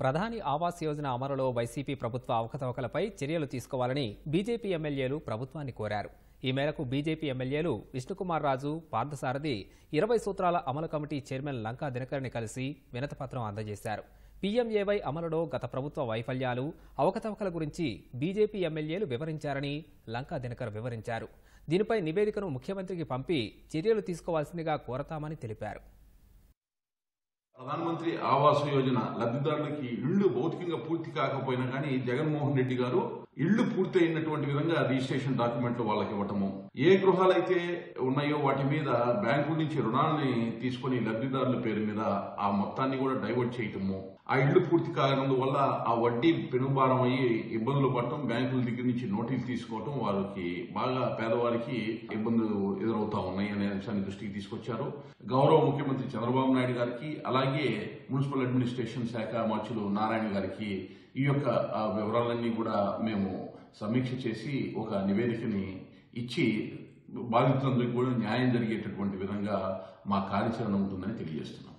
ప్రధాని ఆవాస్ యోజన అమలులో వైసీపీ ప్రభుత్వ అవకతవకలపై చర్యలు తీసుకోవాలని బీజేపీ ఎమ్మెల్యేలు ప్రభుత్వాన్ని కోరారు. ఈ మేరకు బీజేపీ ఎమ్మెల్యేలు విష్ణుకుమార్ రాజు పార్థసారథి ఇరవై సూత్రాల అమలు కమిటీ చైర్మన్ లంకా దినకర్ని కలిసి వినతపత్రం అందజేశారు. పీఎంఏవై అమలులో గత ప్రభుత్వ వైఫల్యాలు అవకతవకల గురించి బీజేపీ ఎమ్మెల్యేలు వివరించారని లంకా దినకర్ వివరించారు. దీనిపై నివేదికను ముఖ్యమంత్రికి పంపి చర్యలు తీసుకోవాల్సిందిగా కోరతామని తెలిపారు. ప్రధానమంత్రి ఆవాస్ యోజన లబ్ధిదారులకి ఇళ్ళు భౌతికంగా పూర్తి కాకపోయినా కానీ జగన్మోహన్ రెడ్డి గారు ఇళ్ళు పూర్తి అయినటువంటి విధంగా రిజిస్ట్రేషన్ డాక్యుమెంట్లు వాళ్ళకి ఇవ్వటము. ఏ గృహాలైతే ఉన్నాయో వాటి మీద బ్యాంకు నుంచి రుణాలని తీసుకొని లబ్ధిదారుల పేరు మీద ఆ మొత్తాన్ని కూడా డైవర్ట్ చేయటము. ఆ ఇళ్ళు పూర్తి కానందువల్ల ఆ వడ్డీ పెనుభారం అయ్యి ఇబ్బందులు పడటం బ్యాంకుల దగ్గర నుంచి నోటీసులు తీసుకోవటం వారికి బాగా పేదవారికి ఇబ్బందులు అంశాన్ని దృష్టికి తీసుకొచ్చారు. గౌరవ ముఖ్యమంత్రి చంద్రబాబు నాయుడు గారికి అలాగే మున్సిపల్ అడ్మినిస్ట్రేషన్ శాఖ మార్చులు నారాయణ గారికి ఈ యొక్క వివరాలన్నీ కూడా మేము సమీక్ష చేసి ఒక నివేదికని ఇచ్చి బాధితులందరికీ కూడా న్యాయం జరిగేటటువంటి విధంగా మా కార్యాచరణ ఉంటుందని తెలియజేస్తున్నాం.